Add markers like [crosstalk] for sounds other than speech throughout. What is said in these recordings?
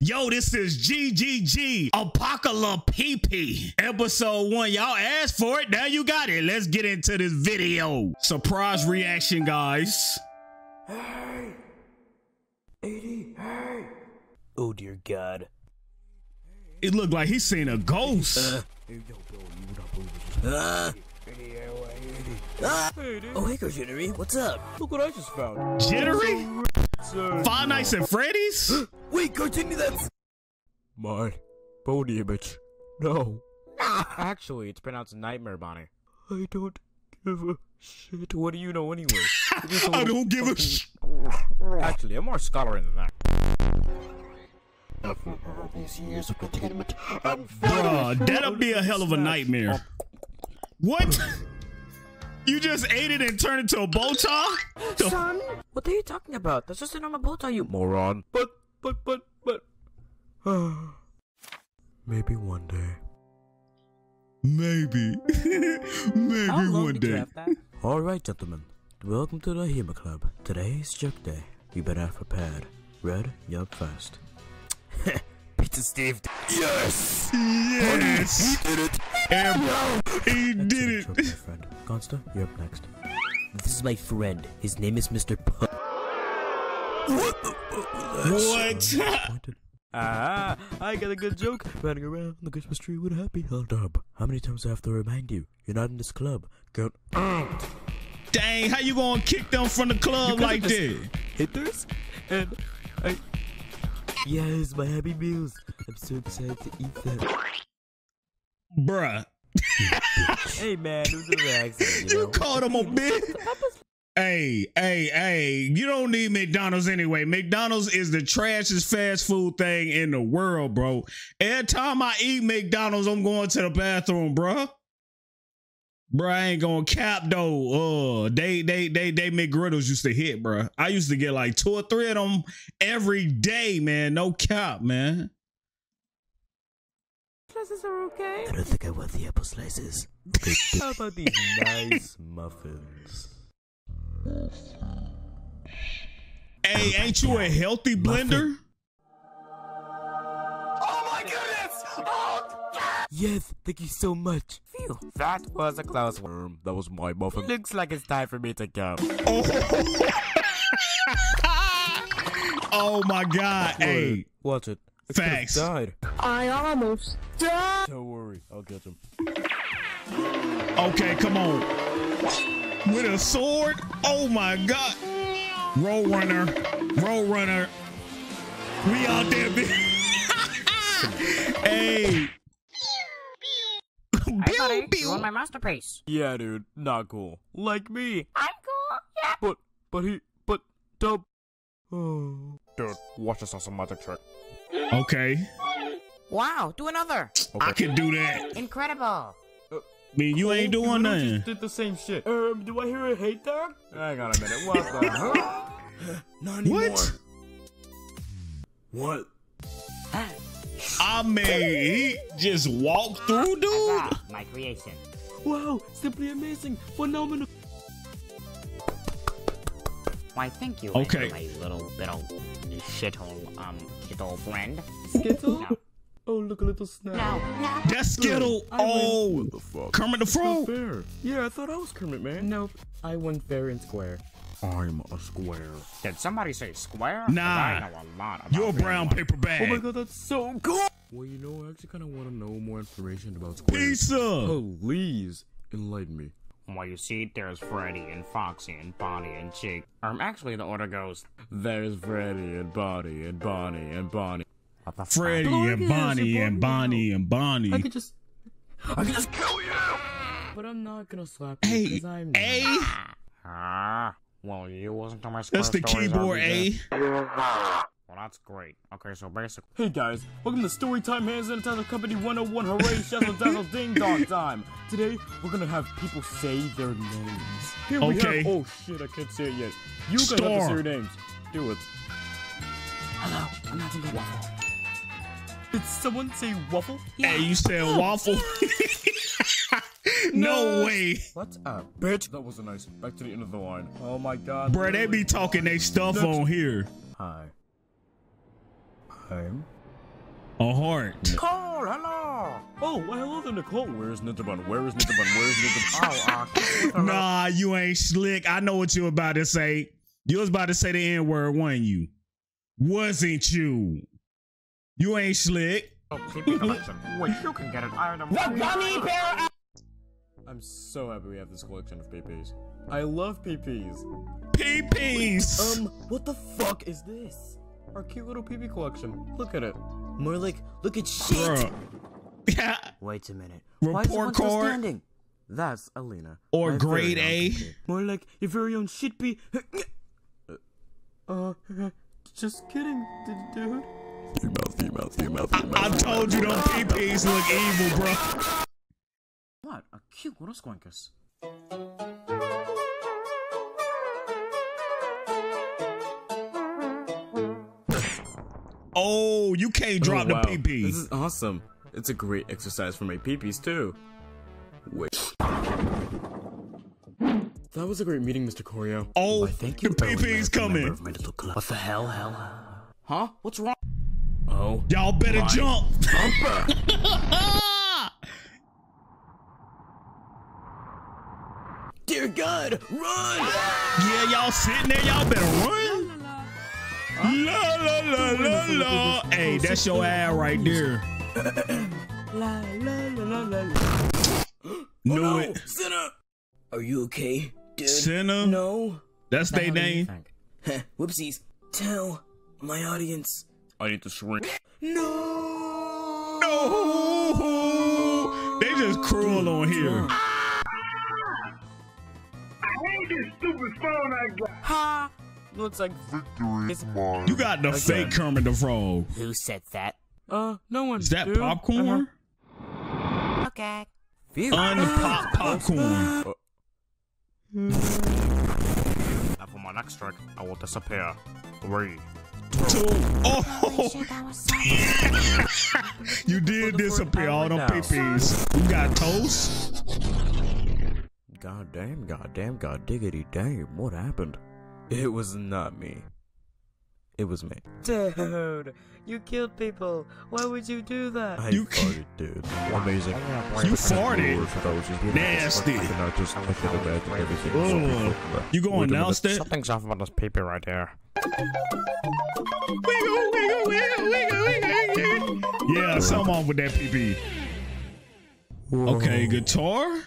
Yo, this is GGG Apocalypse episode one. Y'all asked for it. Now you got it. Let's get into this video. Surprise reaction, guys. Hey! 80, hey! Oh dear God. It looked like he's seen a ghost. Uh, uh, ah. Oh, hey, Jittery, what's up? Look what I just found. Jittery? Five Nights at Freddy's? [gasps] Wait, continue that. My bony image. No. [laughs] Actually, it's pronounced Nightmare Bonnie. I don't give a shit. What do you know anyway? [laughs] I don't give a shit. [laughs] Actually, I'm more scholarly than that. After all these years of containment, I'm Bruh, that'll be a hell of a nightmare. What? You just ate it and turned it to a bow tie? Son, what are you talking about? That's just a normal bow tie, you moron. But, but, but, but. [sighs] Maybe one day. Maybe. [laughs] Maybe How long one did you day. have that? All right, gentlemen. Welcome to the Hema Club. Today is Jerk Day. You better have prepared. Red, yup, fast. [laughs] Pizza Steve. Yes! Yes! He did it! And he did it. job, my friend. Consta, you're up next. This is my friend. His name is Mr. P. What? [laughs] Ah, I got a good joke. Running around the Christmas tree with a happy held up. How many times do I have to remind you? You're not in this club. Get out. Dang, how you gonna kick them from the club Because like of that? this- Hitters? And I. Yes, my happy meals. I'm so excited to eat them. Bruh, [laughs] hey man, it was an accident. You, you know? called him a bitch. [laughs] Hey, hey, hey, you don't need McDonald's anyway. McDonald's is the trashiest fast food thing in the world, bro. Every time I eat McDonald's, I'm going to the bathroom, bro. Bro, I ain't gonna cap though. Uh, they they they they McGriddles used to hit, bro. I used to get like two or three of them every day, man. No cap, man. Slices are okay. I don't think I want the apple slices. [laughs] How about these nice muffins? Hey, ain't you a healthy blender? Yes, thank you so much. Phew, that was a close one. That was my muffin. Looks like it's time for me to go. Oh, [laughs] oh my God! Hey, Watch it. I Facts. Died. I almost died. Don't worry, I'll get him. okay, come on. With a sword? Oh my God! Roll runner, roll runner. We out there, bitch. [laughs] hey. Hey, buddy, Pew, you want my masterpiece? Yeah, dude, not cool. Like me. I'm cool. Yeah. But, but he, but, dub. Oh. [sighs] Dude, watch this awesome magic trick. Okay, Wow, do another. I can do that. Incredible. mean, you ain't doing nothing. did the same shit. Um, do I hear a hate dog? Hang on a minute. What the? huh? Not anymore. What? What? I mean, he just walked through, dude. Huzzah, my creation. Wow, simply amazing, phenomenal. Why, thank you, Okay. my little, little shithole, um, kittle friend. Skittle? No. Oh, look, a little snap. No, no. That's Skittle. I. Oh, What the fuck? Kermit the Frog. fair. Yeah, I thought I was Kermit, man. Nope, I won fair and square. I'm a square. Did somebody say square? Nah. I know a lot about You're a brown paper bag. Oh my god, that's so cool! Well, you know, I actually kind of want to know more information about squares. Pizza. Please, enlighten me. Well, you see, there's Freddy and Foxy and Bonnie and Chick. Um, actually, the order goes. There's Freddy and Bonnie and Bonnie and Bonnie. What the fuck? Oh, and Bonnie and and Bonnie. Bonnie and Bonnie. I could just, I can just kill you! but I'm not gonna slap you Hey, because I'm A. Ah, well, you wasn't to my That's the keyboard, be A. there. Well, that's great. Okay, so basically, Hey guys, welcome to Storytime Hand Sanitizer Company 101 Hooray [laughs] Shazzle Dazzle Ding Dong Time! Today, we're gonna have people say their names. Here we Okay. have- Oh shit, I can't say it yet. You guys have to say your names. Do it. hello, I'm having a waffle. Did someone say waffle? Hey, you said oh, waffle? [laughs] no way. What's up, bitch? That wasn't nice. Back to the end of the line. Oh my god. Bruh, they be talking they stuff Next. on here. Hi. I'm A heart. Nicole, hello. Oh, well, hello there, Nicole. Where's Nintabun? Where is Nintabun? Where is Nintabun? oh, uh, Nah, you ain't slick. I know what you about to say. You was about to say the N word, wasn't you? Wasn't you? You ain't slick. Oh, PP collection. Wait, you can get it. Item. I'm so happy we have this collection of PPs. I love PPs. PPs. Um, what the fuck is this? Our cute little PP collection. Look at it. More like, look at shit! Bruh. Yeah. Wait a minute. Why is Report one still card. standing? That's Alina. Or My grade A. More like your very own shit be. Uh, just kidding, d- dude. Female, female, female, I told you them PPs look evil, bro. What? A cute little squinkus. Oh, you can't drop Oh, wow. the PPs. This is awesome. It's a great exercise for my PPs too. Wait. That was a great meeting, Mr. Corio. oh, Why, thank you. the Owen, PPs coming. of my little club. What the hell, hell? Huh? What's wrong? Oh. Y'all better My jump. Dear God, run! yeah, y'all sitting there. Y'all better run. La la la la la. Hey, that's your ad right there. La la la la la. Knew oh, it. Sinner! Are you okay, dude? Sinner. No. That's their What do you name. Whoopsies. Tell my audience. I need to shrink. No. No. They just cruel on here. Ha! Looks like victory. You got the fake Kermit the Frog. Who said that? uh no one. Is that dude. popcorn? Okay. Phew. Unpop [laughs] popcorn. And for my next trick, I will disappear. Three. Two. Oh, [laughs] you did disappear all them now. peepees. You got toast? God damn, god damn, god diggity damn, what happened? It was not me. It was me. Dude, you killed people. Why would you do that? I You farted, dude. Amazing. You farted. Nasty. I cannot just, I can imagine everything. Oh. Ugh. You gonna Wait a announce? Something's off about this PP right here. Wiggle, wiggle, wiggle, wiggle, wiggle, wiggle. Yeah, something off with that PP. Okay, guitar.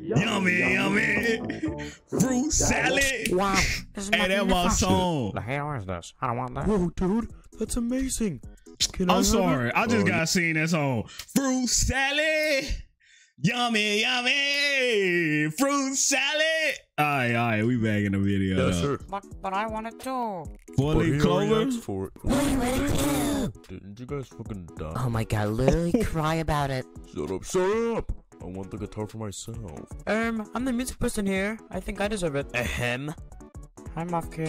Yummy, yummy. [laughs] Fruit salad. Wow. This is Hey, that my song. The hell is this? I don't want that. Whoa, dude, that's amazing. Can I I'm have sorry. it? I just Oh, got seen that song. Fruit salad. Yummy, yummy. Fruit salad. All right, all right. We back in the video. Yeah, sure. But, but I want it too. Four But leaf clover. for it. Didn't you guys fucking die? Oh my god, literally [laughs] cry about it. Shut up, shut up! I want the guitar for myself. Um, I'm the music person here. I think I deserve it. Ahem. Hi, Muff Kid.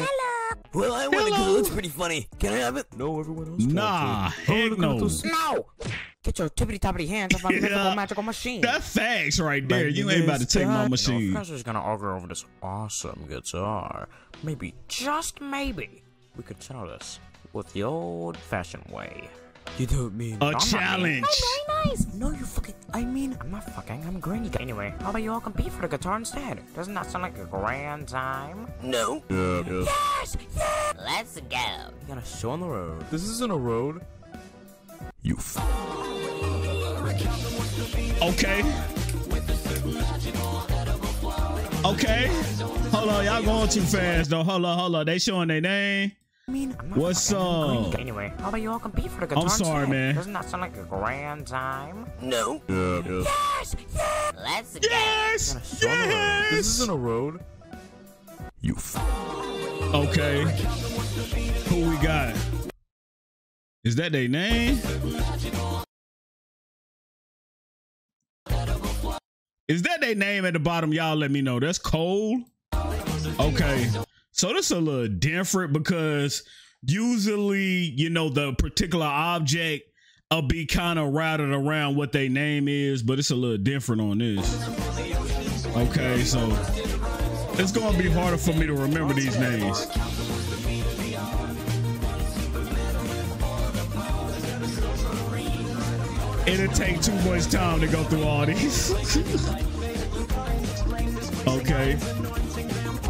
Well, I want it because it looks pretty funny. Can I have it? No, everyone else Nah, heck no. No! Get your tippity toppity hands off my [laughs] Yeah. mythical magical machine. That's facts right there. My You ain't about to take my God. No, machine. Professor's gonna argue over this awesome guitar. Maybe, just maybe, we could settle this with the old-fashioned way. You don't mean. A not me. challenge. No, you fucking. I mean, I'm not fucking. I'm granny. Anyway, how about you all compete for the guitar instead? Doesn't that sound like a grand time? No. Yeah, yes. Let's go. You got a show on the road. This isn't a road. You f- Okay. Okay. Hold on, y'all going too fast though. Hold on, hold on. They showing their name. I mean, I'm not What's fucking. I'm up? granny. Anyway, how about you all compete for the guitar I'm sorry, instead? man. Doesn't that sound like a grand time? No. Yeah, yes. Let's go. Yes. This isn't a road. You f- Okay. Who we got? Is that their name? Is that their name at the bottom? Y'all let me know. That's Cole. Okay. So this is a little different because usually, you know, the particular object will be kind of routed around what their name is, but it's a little different on this. Okay, so it's gonna be harder for me to remember these names. It'll take too much time to go through all these. [laughs] okay.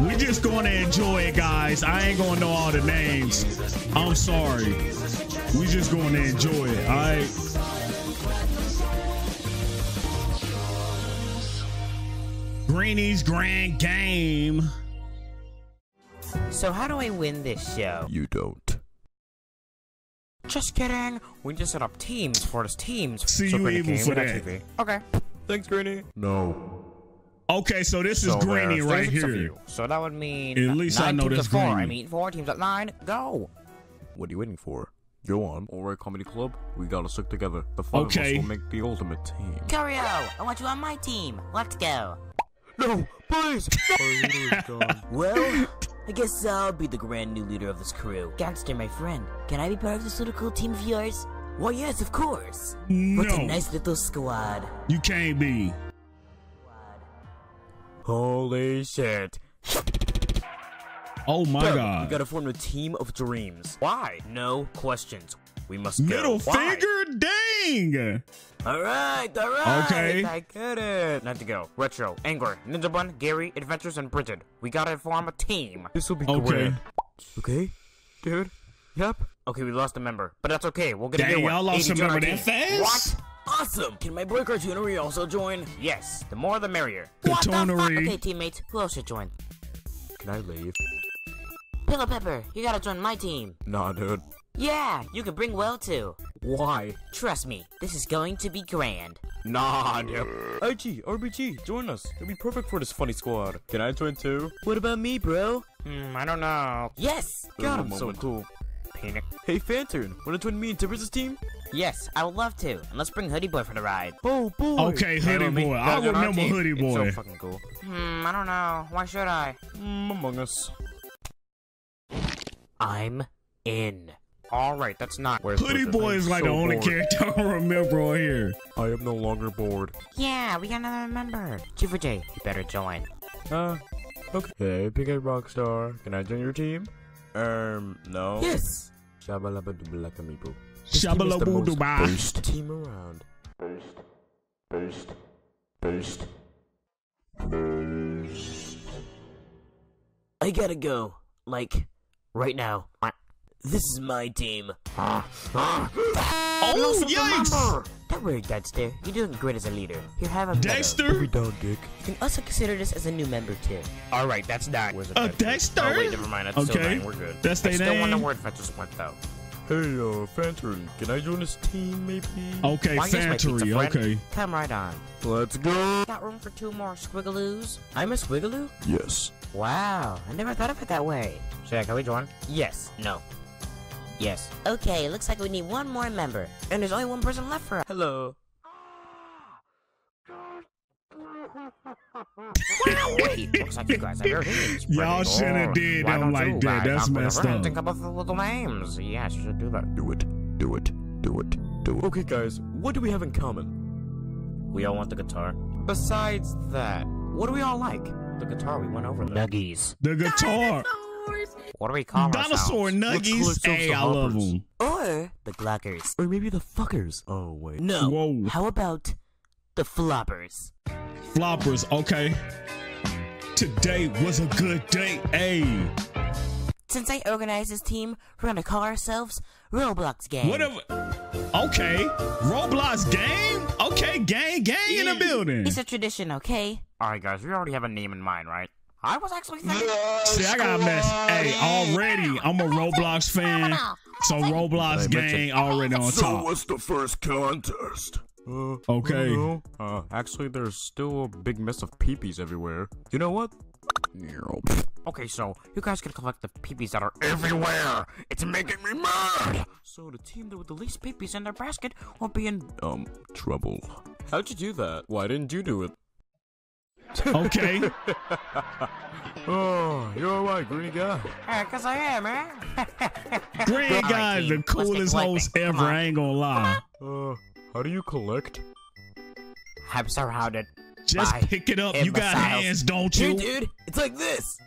We just gonna enjoy it, guys. I ain't gonna know all the names. I'm sorry. We just gonna enjoy it, alright? Greenie's Grand Game. So how do I win this show? You don't. Just kidding. We just set up teams for us teams. See so you Granny evil for that. TV. Okay. Thanks, Granny. No. Okay, so this is So Greenie there's right here. So that would mean At least I know teams that's of four. I mean four teams at nine. Go. What are you waiting for? Go on. Alright, comedy club. We gotta stick together. The five Okay. of us will make the ultimate team. Corio, I want you on my team. Let's go. No, please. [laughs] Our leader is gone. Well, I guess I'll be the grand new leader of this crew. Gangster, my friend, can I be part of this little cool team of yours? Why, yes, of course. No. What a nice little squad. you can't be. Holy shit. Oh my Go. god. We gotta form a team of dreams. Why? No questions. We must Middle go. Why? finger, dang. Alright, alright. Okay. I get it. Not to go. Retro, Angler, Ninja Bun, Gary, Adventures, and Bridget. We gotta form a team. This will be Okay. great. Okay, dude. Yep. Okay, we lost a member, but that's okay. We'll get a Dang, new one. y'all lost 80 a member that fast? What? Awesome! Can my boy Cartoonery also join? Yes, the more the merrier. What? Cartoonery. Okay, teammates, who else should join? Can I leave? Pillow Pepper, you gotta join my team. Nah, dude. Yeah, you can bring Will too. Why? Trust me, this is going to be grand. Nah, dude. IG, RBG, join us. It'll be perfect for this funny squad. Can I join too? What about me, bro? Hmm, I don't know. Yes! Got him, so cool. Panic. Hey, Fantern, wanna join me and Tibbers' team? Yes, I would love to. And let's bring Hoodie Boy for the ride. Oh, boy. Okay, Hoodie Boy. I remember Hoodie It's Boy. so fucking cool. Hmm, I don't know. Why should I? Mm, among Us. I'm in. Alright, that's not. Where's Hoodie Bridget? Boy is like so the only bored. character [laughs] I remember on here. I am no longer bored. Yeah, we got another member. Chief J, you better join. Uh, okay. Hey, Big Rockstar, can I join your team? Um, no. Yes! Shabalabadoobalakamibo. Shabalaboo-doo-bah. Boost team around. I gotta go. Like, right now. This is my team. Oh, Remember! yikes! Don't worry, Dexter. You're doing great as a leader. Here, have a medal. Dexter? down, Dick. You can also consider this as a new member too. Alright, that's that. Where's the Uh, Dexter? Dexter? Oh, wait, never mind. That's still Okay. nine. We're good. That's I their still wonder name. where Adventures went, though. Hey, uh, Fantern, can I join this team, maybe? Okay, Why, yes, Fantery. friend. Okay. Come right on. Let's go. Got room for two more squiggaloos? I'm a squiggaloo? Yes. Wow, I never thought of it that way. Should can we join? Yes. No. Yes. Okay, looks like we need one more member. And there's only one person left for us. Hello. Wait, looks like you guys have your names. [laughs] Y'all shouldn't good. did them like that. That's hop in messed over and up. Think about the little names. Yes, you should do that. Do it. Do it. Do it. Do it. Okay, guys, what do we have in common? We all want the guitar. Besides that, what do we all like? The guitar we went over. Nuggies. The guitar. What do we call Dinosaur ourselves? Let's nuggies. Hey, I love them. Or the Glockers. Or maybe the fuckers. Oh, wait. No. Whoa. How about the Floppers? Floppers. Okay. Today was a good day. Hey. Since I organized this team, we're gonna call ourselves Roblox Gang. Whatever. Okay. Roblox Gang? Okay, gang, gang in the building. It's a tradition, okay? Alright, guys, we already have a name in mind, right? I was actually thinking. See, I got a mess. Hey, already, I'm a Roblox fan. So Roblox gang already on top. So what's the first contest? Uh, Okay. I don't know. Uh, actually, there's still a big mess of peepees everywhere. You know what? Okay, so you guys can collect the peepees that are everywhere. It's making me mad. So the team that with the least peepees in their basket will be in um trouble. How'd you do that? Why didn't you do it? Okay. [laughs] Oh, you're alright, green guy. Yeah, cause I am, [laughs] man. Green guy is the coolest host ever. I ain't gonna lie. Uh, how do you collect? I'm surrounded. Just by pick it up. You got hands, don't Here, you? dude. It's like this.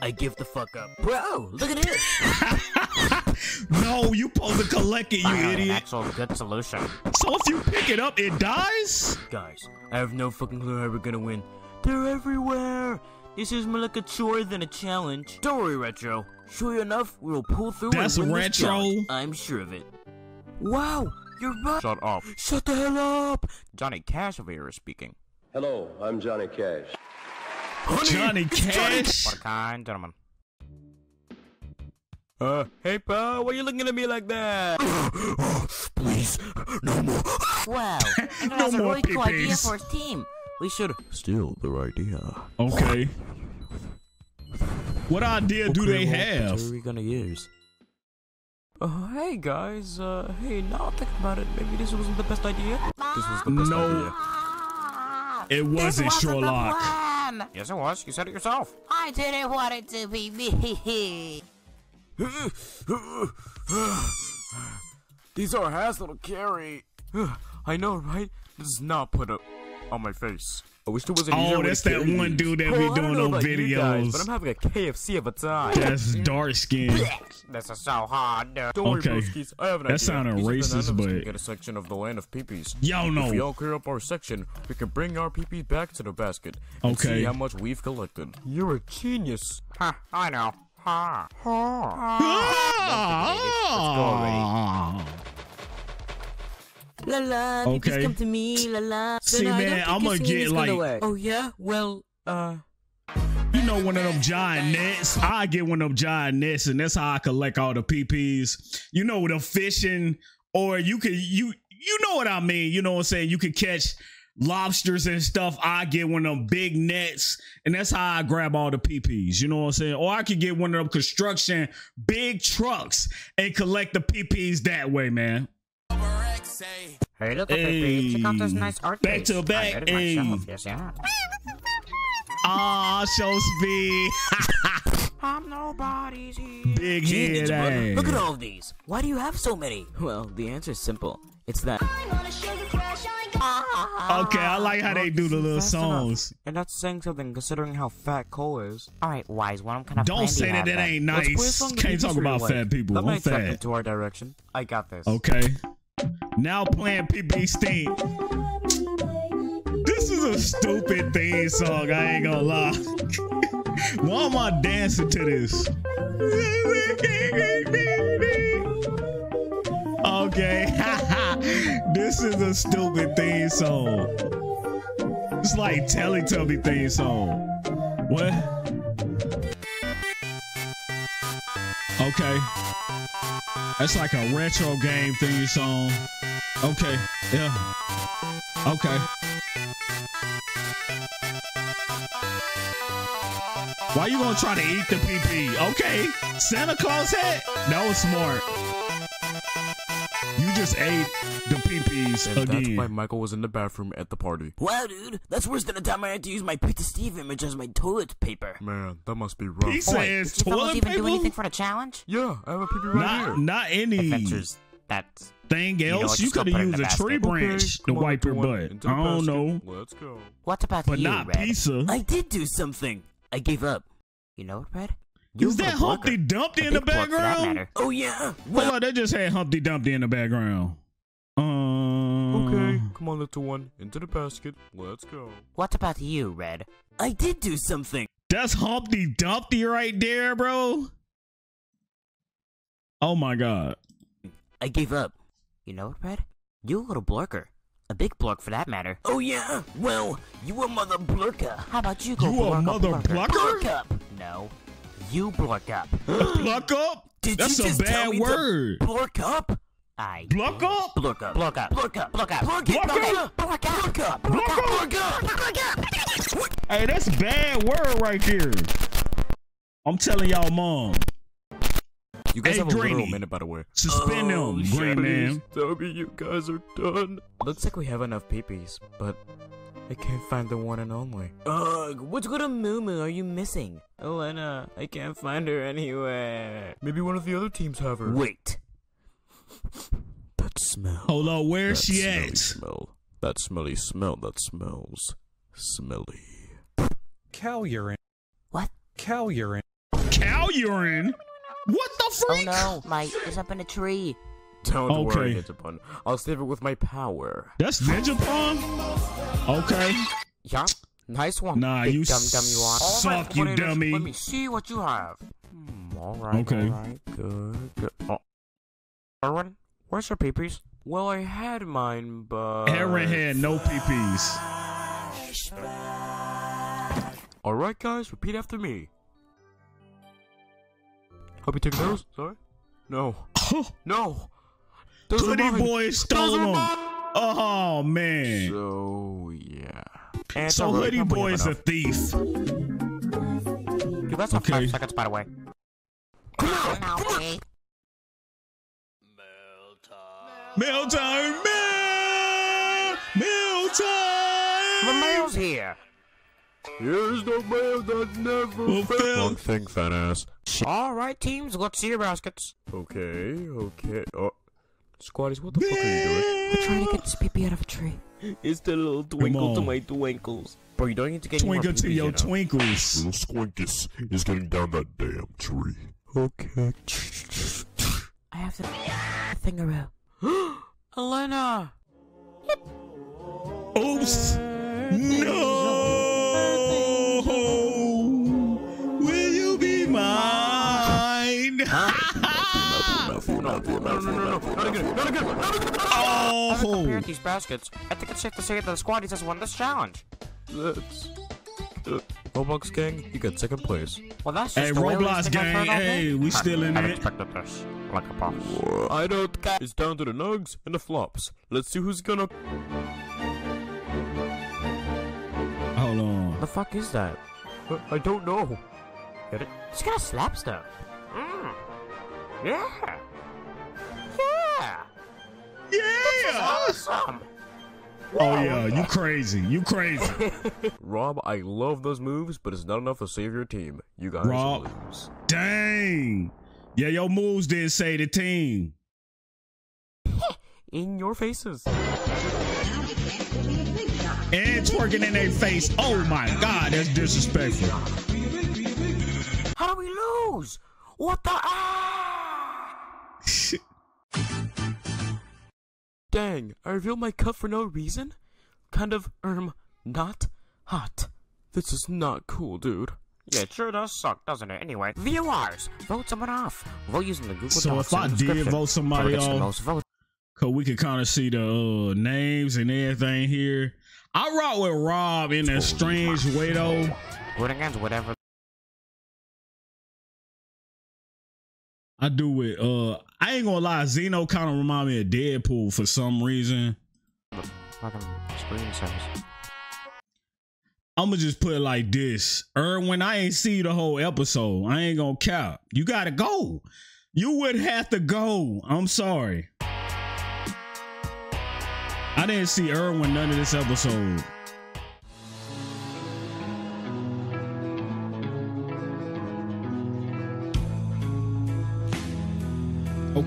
I give the fuck up. Bro, look at this. [laughs] no, No, you supposed to collect it, you idiot. an idiot. actual good solution. So if you pick it up, it dies? Guys, I have no fucking clue how we're gonna win. They're everywhere! This is more like a chore than a challenge. Don't worry, Retro. Sure enough, we'll pull through That's and win Retro? challenge. I'm sure of it. Wow! You're right! Shut up. Shut the hell up! Johnny Cash over here is speaking. Hello, I'm Johnny Cash. Honey, Johnny it's Johnny- Cash? What a kind gentleman. Uh, hey pal, why are you looking at me like that? oh, [sighs] Please, no more. Wow, and [laughs] No that's a more really cool idea for his team. We should. steal their idea. Okay. [laughs] What idea do Okay, they well, have? What are we gonna use? Uh, hey guys, uh, hey, now I'm thinking about it, maybe this wasn't the best idea. This was the best No. idea. It wasn't wasn't Sherlock. Yes, it was. You said it yourself. I didn't want it to be me. [laughs] These are hassle to carry. [sighs] I know, right? This is not put up on my face. I wish there was an easier Oh, that's that one dude that Well, be doing about you guys, videos. but I'm having a KFC of a time. That's dark skin. that's so hard. Don't Okay. worry, broskies. I have an That idea. sounded racist, nine of us but- can get a section of the land of peepees. Y'all know. If y'all clear up our section, we can bring our peepees back to the basket and Okay. see how much we've collected. You're a genius. Huh, I know. Ha. Ah. La la, Okay. okay. come to me, la la. See, Then man, I'm gonna get, singing's gonna like- Oh yeah? Well, uh You know one of them giant nets. I get one of them giant nets, and that's how I collect all the PPs. You know, the fishing, or you could you you know what I mean. You know what I'm saying? You could catch lobsters and stuff. I get one of them big nets, and that's how I grab all the PPs. You know what I'm saying? Or I could get one of them construction big trucks and collect the PPs that way, man. Hey, look at this. Check out this nice art Back piece. to back, made myself. hey. Yes, yeah. Ah, show speed, [laughs] I'm nobody's here. big Gee, head. Ninja Look at all of these. Why do you have so many? Well, the answer's simple. It's that. Okay, I like how they do the little Fast enough. songs. And that's saying something considering how fat Cole is. Alright, Wise One, I'm kind of Don't say that that ain't Let's play a nice. Can't talk about real fat people. That I'm might trap fat. into our direction. I got this. Okay. Now playing PP Steam. This is a stupid theme song, I ain't gonna lie. [laughs] Why am I dancing to this? Okay. [laughs] this is a stupid theme song. It's like Teletubby theme song. What? Okay. That's like a retro game theme song. Okay, yeah. Okay. Why you gonna try to eat the PP? Okay, Santa Claus hat? That was smart. You just ate the PPs and that's why Michael was in the bathroom at the party. Wow, dude, that's worse than the time I had to use my Pizza Steve image as my toilet paper. Man, that must be rough. Pizza Wait, is did you fellas toilet even do anything for the challenge? Yeah, I have a peepee right Not, here. not any Adventures. That's thing else. what, You just go could have put it in used the a tree basket. branch to wipe your butt. I don't know, basket. Let's go. what about but you, not Red? pizza. I did do something. I gave up. You know what, Red? You Is that. Humpty Dumpty in the big block for that background? Oh yeah. Well, they just had Humpty Dumpty in the background. Um, Okay, come on, little one, into the basket. Let's go. What about you, Red? I did do something. That's Humpty Dumpty right there, bro. Oh my god. I gave up. You know what, Red? You a little blurker. A big blurk for that matter. Oh yeah. Well, you a mother blurka. How about you go You a mother up, blurker? plucker? No. You blurk up. Pluck up? Did That's you a just tell bad me to word. Blurk up. I Pluck did. up? Blurk up. Blurk up. Blurk up. Blurk up. Blurk it. Blurk Blurk up. up. Blurk up. Blurk up. Blurk up. Blurk up. Blurk up. Hey, that's a bad word right there. I'm telling y'all, mom. You guys Hey, have a Greeny. little minute, by the way. Suspend Oh, them, green man. Tell me you guys are done. Looks like we have enough peepees, but I can't find the one and only. Ugh, what good of Moo are you missing? Elena, I can't find her anywhere. Maybe one of the other teams have her. Wait. That smell. Hold on, where's that she smelly at? Smell. That smelly smell that smells smelly. Cow urine. What? Cow urine. Cow urine? What the oh, freak? Oh no, Mike, it's up in a tree. Don't worry, Ninja Pun. I'll save it with my power. That's Ninja Pun? Okay. Yup. Nice one. Nah, big you dum dum you are. suck, you dummy. Let me see what you have. Hmm, all right. Okay. All right. Good. Good. Oh. Erwin, where's your peepees? Well, I had mine, but. Aaron had no PPs. All right, guys, repeat after me. Hope you took those. Sorry. No. [laughs] No. Those are Hoodie mine. boy stole Those them. Oh man. So yeah. And So Hoodie complete boy is a thief. You guys have Okay. five seconds, by the way. Okay. Mail time, mail, mail time. The mail's here. Here's the mail that never Well, Phil. Wrong thing, fat ass. All right, teams, let's see your baskets. Okay, okay. Oh, squatties, what the fuck are you doing? We're trying to get this peepee out of a tree. It's the little twinkle to my twinkles. Bro, you don't need to get any more Twinkle to your you know. twinkles. Little Squinkus is getting down that damn tree. Okay. I have the thingaroo. [gasps] Elena! Oops. No. No, no, no, no, no, not again, not again, not again! Oh. Compared these baskets, I think it's safe to say that the squatties has won this challenge. Let's. Roblox gang, you got second place. Well, that's just Hey, the way we Roblox think I've gang, heard all hey, we still in I it. expected this, like a boss. I don't care. It's down to the nugs and the flops. Let's see who's gonna. Hold on. The fuck is that? Uh, I don't know. Get it? It's gonna slap stuff. Mm. Yeah. Yeah. Yeah. Awesome. Oh yeah, you crazy. You crazy. [laughs] Rob, I love those moves, but it's not enough to save your team. You guys Rob. lose. Dang. Yeah, your moves didn't say the team. [laughs] In your faces. And twerking in their face. Oh my god, that's disrespectful. How do we lose? What the? Ah! Dang, I revealed my cup for no reason? Kind of, um, not hot. This is not cool, dude. Yeah, it sure does suck, doesn't it? Anyway, viewers, vote someone off. Vote using the Google So Docs if I in did vote somebody Whoever gets the off- Cause we can kind of see the uh, names and everything here. I rock with Rob in a strange way though. vote against whatever. I do it. uh I ain't gonna lie, Zeno kind of remind me of Deadpool for some reason. the fucking screen. I'ma just put it like this. Erwin, I ain't see the whole episode. I ain't gonna cap. You gotta go. You would have to go. I'm sorry. I didn't see Erwin none of this episode.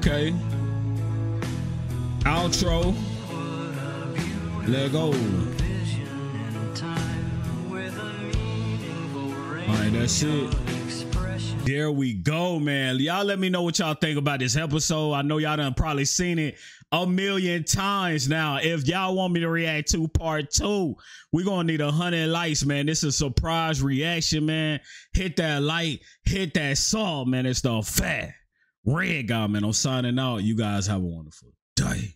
Okay. Outro. Let go. All right, that's it. There we go, man. Y'all let me know what y'all think about this episode. I know y'all done probably seen it a million times now. If y'all want me to react to part two, we're gonna need a hundred likes, man. This is a surprise reaction, man. Hit that like, hit that salt, man. It's the fat red man. I'm signing out. You guys have a wonderful day.